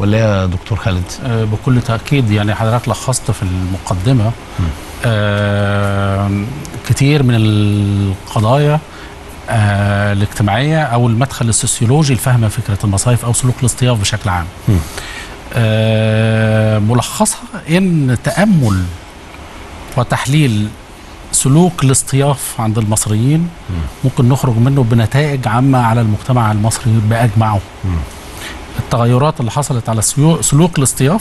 ولا يا دكتور خالد؟ آه، بكل تأكيد يعني حضرتك لخصت في المقدمة آه، كتير من القضايا آه، الاجتماعية أو المدخل السوسيولوجي لفهم فكرة المصايف أو سلوك الاصطياف بشكل عام. ملخصها إن تأمل وتحليل سلوك الاصطياف عند المصريين ممكن نخرج منه بنتائج عامة على المجتمع المصري بأجمعه. التغيرات اللي حصلت على سلوك الاصطياف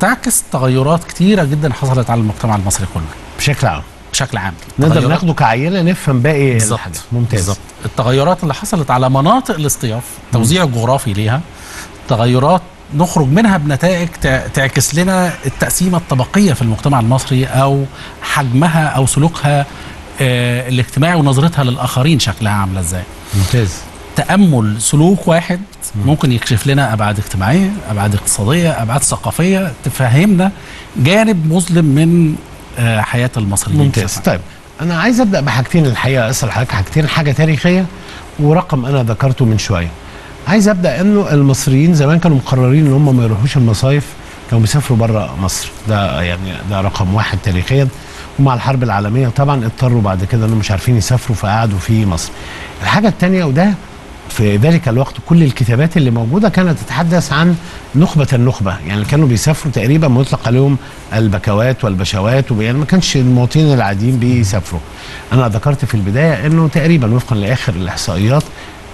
تعكس تغيرات كتيرة جدا حصلت على المجتمع المصري كله. بشكل عام. بشكل عام. نقدر ناخده كعينة نفهم باقي بالظبط ممتاز. بالظبط. التغيرات اللي حصلت على مناطق الاصطياف توزيع جغرافي ليها تغيرات نخرج منها بنتائج تع- تعكس لنا التقسيمة الطبقية في المجتمع المصري أو حجمها أو سلوكها آه، الاجتماعي ونظرتها للآخرين شكلها عاملة إزاي. ممتاز. تأمل سلوك واحد ممكن يكشف لنا أبعاد اجتماعية أبعاد اقتصادية أبعاد ثقافية تفهمنا جانب مظلم من آه، حياة المصريين ممتاز. طيب أنا عايز أبدأ بحاجتين الحقيقة أسأل حضرتك حاجتين حاجة تاريخية ورقم أنا ذكرته من شوية. عايز أبدأ إنه المصريين زمان كانوا مقررين إن هم ما يروحوش المصايف كانوا بيسافروا بره مصر. ده يعني ده رقم واحد تاريخيا. ومع الحرب العالمية طبعا اضطروا بعد كده إنهم مش عارفين يسافروا فقعدوا في مصر. الحاجة الثانية وده في ذلك الوقت كل الكتابات اللي موجودة كانت تتحدث عن نخبة النخبة. يعني كانوا بيسافروا تقريبا مطلق عليهم البكوات والبشوات يعني ما كانش المواطنين العاديين بيسافروا. أنا ذكرت في البداية إنه تقريبا وفقا لآخر الإحصائيات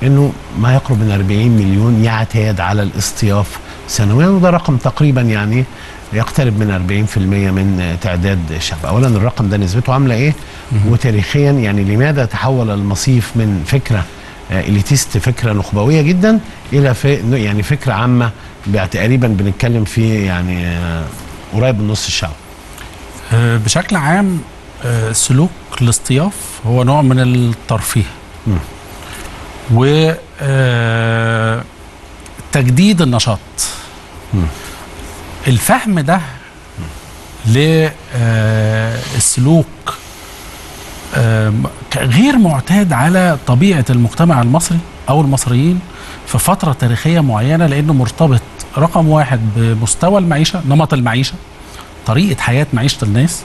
إنه ما يقرب من 40 مليون يعتاد على الاصطياف سنويا وده رقم تقريبا يعني يقترب من 40% من تعداد الشعب اولا الرقم ده نسبته عاملة إيه؟ وتاريخيا يعني لماذا تحول المصيف من فكرة اليتيست فكرة نخبوية جدا إلى يعني فكرة عامة تقريبا بنتكلم في يعني آه، قريب من نص الشعب آه، بشكل عام آه، سلوك الاصطياف هو نوع من الترفيه. و آه، تجديد النشاط. الفهم ده للسلوك غير معتاد على طبيعة المجتمع المصري أو المصريين في فترة تاريخية معينة لأنه مرتبط رقم واحد بمستوى المعيشة نمط المعيشة طريقة حياة معيشة الناس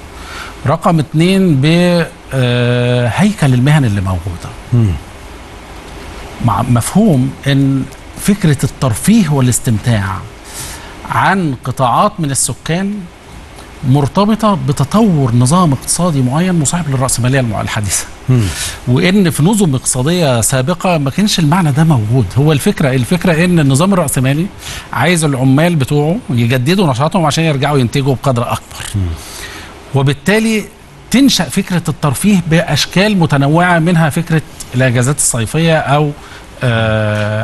رقم اتنين بهيكل المهن اللي موجودة مم. مع مفهوم إن فكرة الترفيه والاستمتاع عن قطاعات من السكان مرتبطة بتطور نظام اقتصادي معين مصاحب الحديثة. مم. وإن في نظم اقتصادية سابقة ما كانش المعنى ده موجود. هو الفكرة الفكرة إن النظام الراسمالي عايز العمال بتوعه يجددوا نشاطهم عشان يرجعوا ينتجوا بقدر أكبر. وبالتالي تنشأ فكرة الترفيه بأشكال متنوعة منها فكرة الاجازات الصيفية أو آه